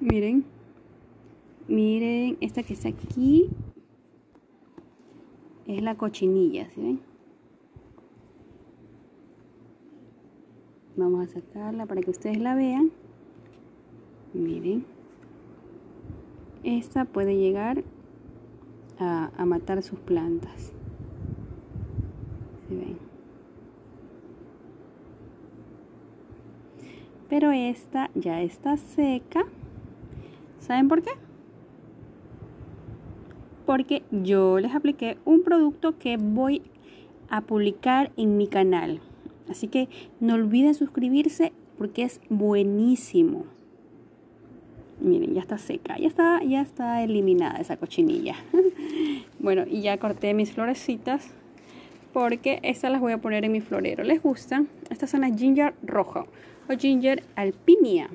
Miren. Miren, esta que está aquí es la cochinilla, ¿sí ven? Vamos a sacarla para que ustedes la vean. Miren. Esta puede llegar a, matar sus plantas. ¿Sí ven? Pero esta ya está seca. ¿Saben por qué? Porque yo les apliqué un producto que voy a publicar en mi canal. Así que no olviden suscribirse porque es buenísimo. Miren, ya está seca, ya está, ya está eliminada esa cochinilla. bueno, y ya corté mis florecitas porque estas las voy a poner en mi florero. ¿Les gustan? Estas son las ginger rojo o ginger alpinia.